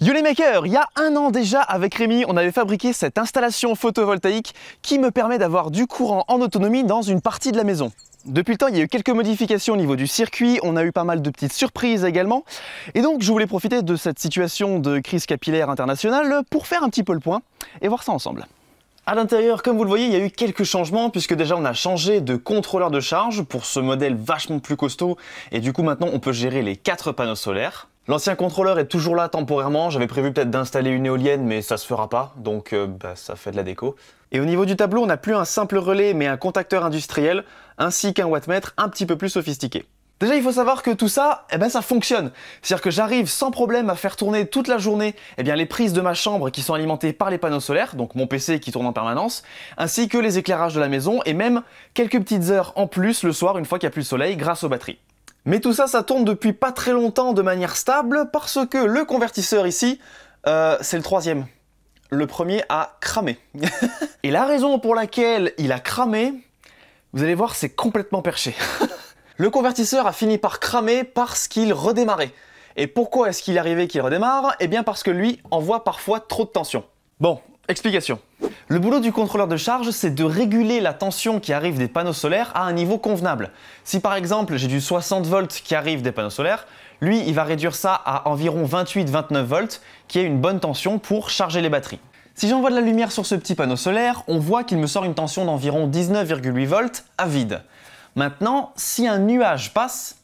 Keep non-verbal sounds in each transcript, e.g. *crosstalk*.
Yo les makers, il y a un an déjà avec Rémi, on avait fabriqué cette installation photovoltaïque qui me permet d'avoir du courant en autonomie dans une partie de la maison. Depuis le temps, il y a eu quelques modifications au niveau du circuit, on a eu pas mal de petites surprises également, et donc je voulais profiter de cette situation de crise capillaire internationale pour faire un petit peu le point et voir ça ensemble. À l'intérieur, comme vous le voyez, il y a eu quelques changements puisque déjà on a changé de contrôleur de charge pour ce modèle vachement plus costaud et du coup maintenant on peut gérer les quatre panneaux solaires. L'ancien contrôleur est toujours là temporairement, j'avais prévu peut-être d'installer une éolienne mais ça se fera pas, donc euh, bah, ça fait de la déco. Et au niveau du tableau, on n'a plus un simple relais mais un contacteur industriel, ainsi qu'un wattmètre un petit peu plus sophistiqué. Déjà, il faut savoir que tout ça, eh ben, ça fonctionne. C'est-à-dire que j'arrive sans problème à faire tourner toute la journée eh bien, les prises de ma chambre qui sont alimentées par les panneaux solaires, donc mon PC qui tourne en permanence, ainsi que les éclairages de la maison et même quelques petites heures en plus le soir une fois qu'il n'y a plus de soleil grâce aux batteries. Mais tout ça, ça tourne depuis pas très longtemps de manière stable parce que le convertisseur ici, euh, c'est le troisième. Le premier a cramé. *laughs* Et la raison pour laquelle il a cramé, vous allez voir, c'est complètement perché. *laughs* le convertisseur a fini par cramer parce qu'il redémarrait. Et pourquoi est-ce qu'il est arrivé qu'il redémarre? Eh bien parce que lui envoie parfois trop de tension. Bon, explication. Le boulot du contrôleur de charge, c'est de réguler la tension qui arrive des panneaux solaires à un niveau convenable. Si par exemple j'ai du 60 volts qui arrive des panneaux solaires, lui il va réduire ça à environ 28-29 volts, qui est une bonne tension pour charger les batteries. Si j'envoie de la lumière sur ce petit panneau solaire, on voit qu'il me sort une tension d'environ 19,8 volts à vide. Maintenant, si un nuage passe,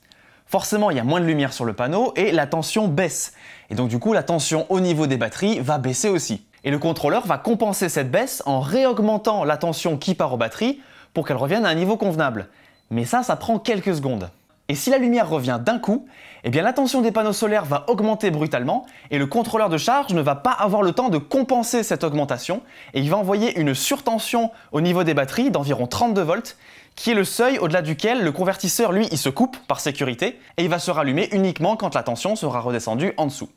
forcément il y a moins de lumière sur le panneau et la tension baisse. Et donc du coup la tension au niveau des batteries va baisser aussi. Et le contrôleur va compenser cette baisse en réaugmentant la tension qui part aux batteries pour qu'elle revienne à un niveau convenable. Mais ça, ça prend quelques secondes. Et si la lumière revient d'un coup, eh bien la tension des panneaux solaires va augmenter brutalement et le contrôleur de charge ne va pas avoir le temps de compenser cette augmentation et il va envoyer une surtension au niveau des batteries d'environ 32 volts qui est le seuil au-delà duquel le convertisseur lui il se coupe par sécurité et il va se rallumer uniquement quand la tension sera redescendue en dessous.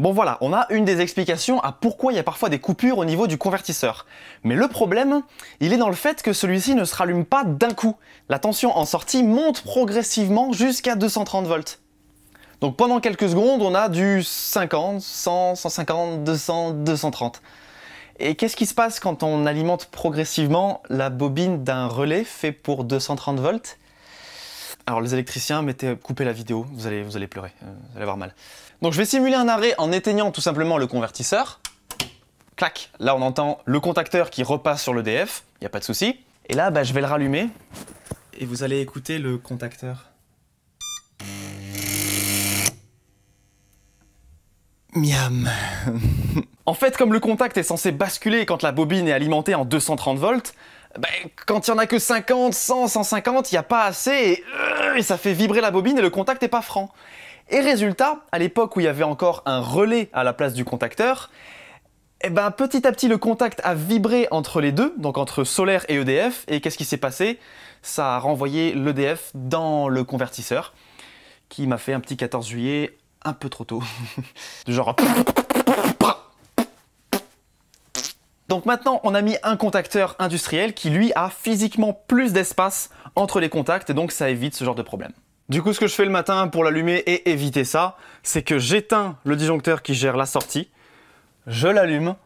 Bon voilà, on a une des explications à pourquoi il y a parfois des coupures au niveau du convertisseur. Mais le problème, il est dans le fait que celui-ci ne se rallume pas d'un coup. La tension en sortie monte progressivement jusqu'à 230 volts. Donc pendant quelques secondes, on a du 50, 100, 150, 200, 230. Et qu'est-ce qui se passe quand on alimente progressivement la bobine d'un relais fait pour 230 volts? Alors les électriciens, mettez, coupez la vidéo, vous allez, vous allez pleurer, euh, vous allez avoir mal. Donc je vais simuler un arrêt en éteignant tout simplement le convertisseur. Clac, là on entend le contacteur qui repasse sur le DF, il n'y a pas de souci. Et là, bah, je vais le rallumer et vous allez écouter le contacteur. Miam. *laughs* en fait, comme le contact est censé basculer quand la bobine est alimentée en 230 volts, bah, quand il n'y en a que 50, 100, 150, il n'y a pas assez euh, et, ça fait vibrer la bobine et le contact n'est pas franc. Et résultat, à l'époque où il y avait encore un relais à la place du contacteur, eh ben, petit à petit le contact a vibré entre les deux, donc entre solaire et EDF, et qu'est-ce qui s'est passé? Ça a renvoyé l'EDF dans le convertisseur, qui m'a fait un petit 14 juillet un peu trop tôt. *laughs* genre... Donc maintenant, on a mis un contacteur industriel qui, lui, a physiquement plus d'espace entre les contacts, et donc ça évite ce genre de problème. Du coup, ce que je fais le matin pour l'allumer et éviter ça, c'est que j'éteins le disjoncteur qui gère la sortie, je l'allume,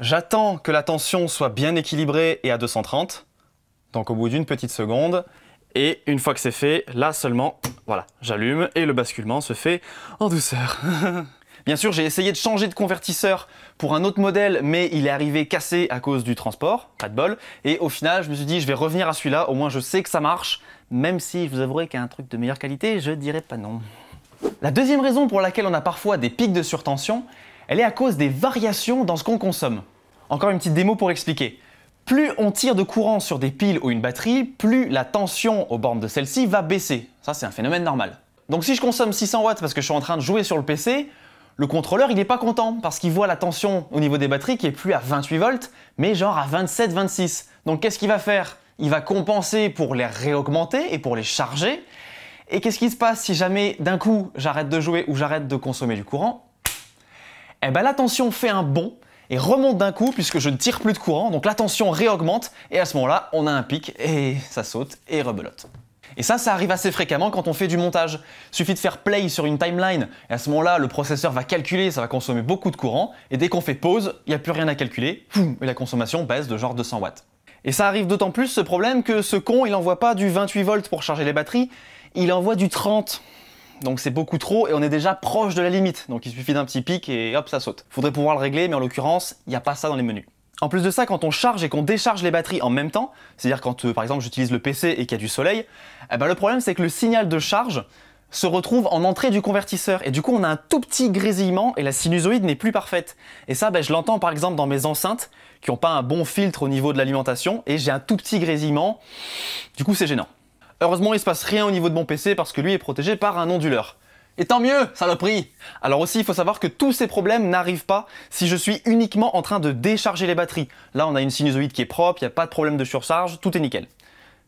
j'attends que la tension soit bien équilibrée et à 230, donc au bout d'une petite seconde, et une fois que c'est fait, là seulement, voilà, j'allume et le basculement se fait en douceur. *laughs* Bien sûr, j'ai essayé de changer de convertisseur pour un autre modèle, mais il est arrivé cassé à cause du transport, pas de bol. Et au final, je me suis dit, je vais revenir à celui-là, au moins je sais que ça marche, même si je vous avouerai qu'un truc de meilleure qualité, je dirais pas non. La deuxième raison pour laquelle on a parfois des pics de surtension, elle est à cause des variations dans ce qu'on consomme. Encore une petite démo pour expliquer. Plus on tire de courant sur des piles ou une batterie, plus la tension aux bornes de celle-ci va baisser. Ça, c'est un phénomène normal. Donc si je consomme 600 watts parce que je suis en train de jouer sur le PC, le contrôleur, il n'est pas content parce qu'il voit la tension au niveau des batteries qui est plus à 28 volts, mais genre à 27-26. Donc qu'est-ce qu'il va faire? Il va compenser pour les réaugmenter et pour les charger. Et qu'est-ce qui se passe si jamais d'un coup j'arrête de jouer ou j'arrête de consommer du courant? Eh ben la tension fait un bond et remonte d'un coup puisque je ne tire plus de courant, donc la tension réaugmente et à ce moment-là on a un pic et ça saute et rebelote. Et ça, ça arrive assez fréquemment quand on fait du montage. Suffit de faire play sur une timeline, et à ce moment-là, le processeur va calculer, ça va consommer beaucoup de courant, et dès qu'on fait pause, il n'y a plus rien à calculer, et la consommation baisse de genre 200 watts. Et ça arrive d'autant plus ce problème que ce con, il envoie pas du 28 volts pour charger les batteries, il envoie du 30. Donc c'est beaucoup trop et on est déjà proche de la limite. Donc il suffit d'un petit pic et hop, ça saute. Faudrait pouvoir le régler, mais en l'occurrence, il n'y a pas ça dans les menus. En plus de ça, quand on charge et qu'on décharge les batteries en même temps, c'est-à-dire quand euh, par exemple j'utilise le PC et qu'il y a du soleil, eh ben, le problème c'est que le signal de charge se retrouve en entrée du convertisseur et du coup on a un tout petit grésillement et la sinusoïde n'est plus parfaite. Et ça, ben, je l'entends par exemple dans mes enceintes qui n'ont pas un bon filtre au niveau de l'alimentation et j'ai un tout petit grésillement. Du coup c'est gênant. Heureusement il se passe rien au niveau de mon PC parce que lui est protégé par un onduleur. Et tant mieux, saloperie Alors aussi, il faut savoir que tous ces problèmes n'arrivent pas si je suis uniquement en train de décharger les batteries. Là, on a une sinusoïde qui est propre, il n'y a pas de problème de surcharge, tout est nickel.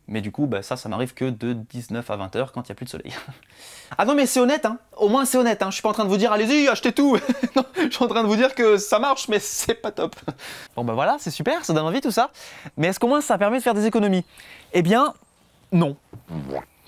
Mais du coup, bah, ça, ça m'arrive que de 19 à 20 heures quand il n'y a plus de soleil. *laughs* ah non, mais c'est honnête, hein Au moins, c'est honnête, hein Je suis pas en train de vous dire, allez-y, achetez tout *laughs* je suis en train de vous dire que ça marche, mais c'est pas top. *laughs* bon, bah voilà, c'est super, ça donne envie tout ça. Mais est-ce qu'au moins ça permet de faire des économies? Eh bien, non.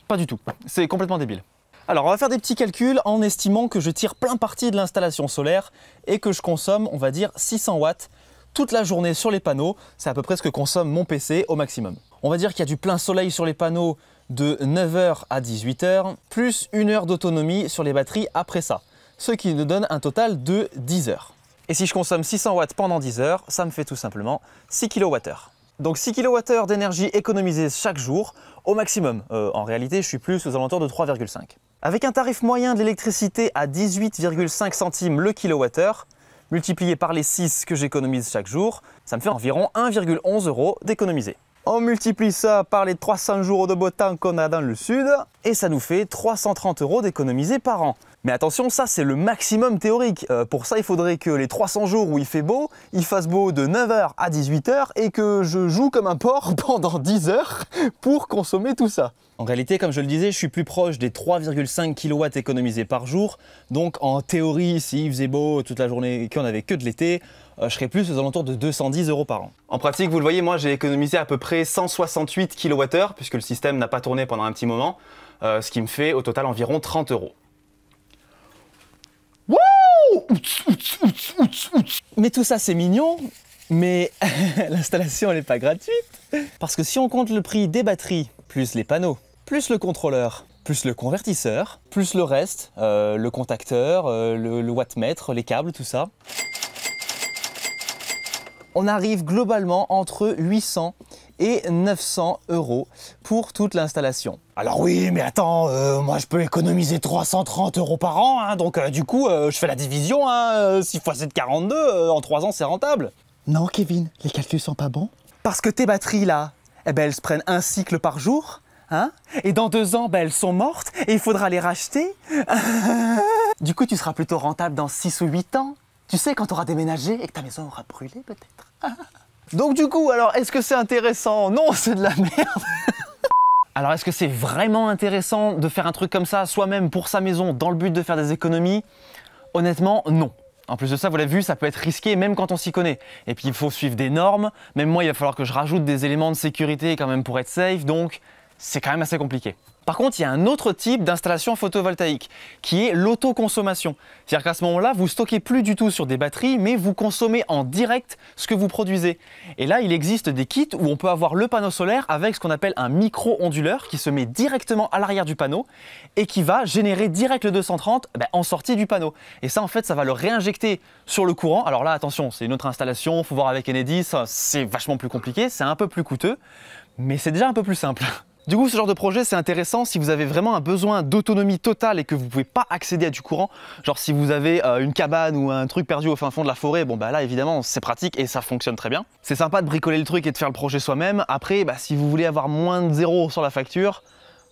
Pas du tout. C'est complètement débile. Alors on va faire des petits calculs en estimant que je tire plein parti de l'installation solaire et que je consomme, on va dire, 600 watts toute la journée sur les panneaux. C'est à peu près ce que consomme mon PC au maximum. On va dire qu'il y a du plein soleil sur les panneaux de 9h à 18h, plus une heure d'autonomie sur les batteries après ça. Ce qui nous donne un total de 10 heures. Et si je consomme 600 watts pendant 10 heures, ça me fait tout simplement 6 kWh. Donc 6 kWh d'énergie économisée chaque jour au maximum. Euh, en réalité, je suis plus aux alentours de 3,5. Avec un tarif moyen de l'électricité à 18,5 centimes le kilowattheure, multiplié par les 6 que j'économise chaque jour, ça me fait environ 1,11 euros d'économiser. On multiplie ça par les 300 jours de beau temps qu'on a dans le sud, et ça nous fait 330 euros d'économiser par an. Mais attention, ça c'est le maximum théorique. Euh, pour ça, il faudrait que les 300 jours où il fait beau, il fasse beau de 9h à 18h et que je joue comme un porc *laughs* pendant 10 heures pour consommer tout ça. En réalité, comme je le disais, je suis plus proche des 3,5 kW économisés par jour. Donc en théorie, s'il faisait beau toute la journée et qu'on avait que de l'été, je serais plus aux alentours de 210 euros par an. En pratique, vous le voyez, moi j'ai économisé à peu près 168 kWh puisque le système n'a pas tourné pendant un petit moment, euh, ce qui me fait au total environ 30 euros. Mais tout ça c'est mignon, mais *laughs* l'installation elle n'est pas gratuite. Parce que si on compte le prix des batteries, plus les panneaux, plus le contrôleur, plus le convertisseur, plus le reste, euh, le contacteur, euh, le, le wattmètre, les câbles, tout ça, on arrive globalement entre 800 et 900 euros pour toute l'installation. Alors oui, mais attends, euh, moi je peux économiser 330 euros par an, hein, donc euh, du coup euh, je fais la division, hein, 6 x 7, 42, en 3 ans c'est rentable. Non Kevin, les calculs sont pas bons. Parce que tes batteries là, eh ben, elles se prennent un cycle par jour, hein, et dans deux ans ben, elles sont mortes et il faudra les racheter. *laughs* du coup tu seras plutôt rentable dans 6 ou 8 ans. Tu sais, quand tu auras déménagé et que ta maison aura brûlé peut-être. *laughs* Donc du coup, alors est-ce que c'est intéressant? Non, c'est de la merde. *laughs* alors est-ce que c'est vraiment intéressant de faire un truc comme ça soi-même pour sa maison dans le but de faire des économies? Honnêtement, non. En plus de ça, vous l'avez vu, ça peut être risqué même quand on s'y connaît. Et puis il faut suivre des normes. Même moi, il va falloir que je rajoute des éléments de sécurité quand même pour être safe. Donc c'est quand même assez compliqué. Par contre, il y a un autre type d'installation photovoltaïque qui est l'autoconsommation. C'est-à-dire qu'à ce moment-là, vous stockez plus du tout sur des batteries, mais vous consommez en direct ce que vous produisez. Et là, il existe des kits où on peut avoir le panneau solaire avec ce qu'on appelle un micro-onduleur qui se met directement à l'arrière du panneau et qui va générer direct le 230 ben, en sortie du panneau. Et ça, en fait, ça va le réinjecter sur le courant. Alors là, attention, c'est une autre installation, faut voir avec Enedis, c'est vachement plus compliqué, c'est un peu plus coûteux, mais c'est déjà un peu plus simple. Du coup, ce genre de projet, c'est intéressant si vous avez vraiment un besoin d'autonomie totale et que vous ne pouvez pas accéder à du courant. Genre si vous avez euh, une cabane ou un truc perdu au fin fond de la forêt, bon bah là évidemment c'est pratique et ça fonctionne très bien. C'est sympa de bricoler le truc et de faire le projet soi-même. Après, bah, si vous voulez avoir moins de zéro sur la facture,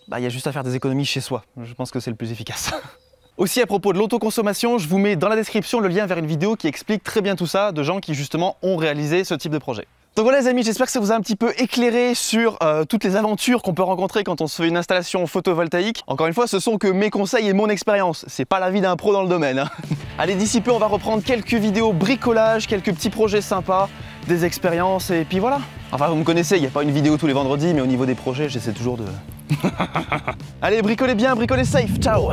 bah il y a juste à faire des économies chez soi. Je pense que c'est le plus efficace. *laughs* Aussi à propos de l'autoconsommation, je vous mets dans la description le lien vers une vidéo qui explique très bien tout ça de gens qui justement ont réalisé ce type de projet. Donc voilà les amis, j'espère que ça vous a un petit peu éclairé sur euh, toutes les aventures qu'on peut rencontrer quand on se fait une installation photovoltaïque. Encore une fois, ce sont que mes conseils et mon expérience, c'est pas l'avis d'un pro dans le domaine. Hein. *laughs* Allez, d'ici peu, on va reprendre quelques vidéos bricolage, quelques petits projets sympas, des expériences, et puis voilà. Enfin, vous me connaissez, il n'y a pas une vidéo tous les vendredis, mais au niveau des projets, j'essaie toujours de... *laughs* Allez, bricolez bien, bricolez safe, ciao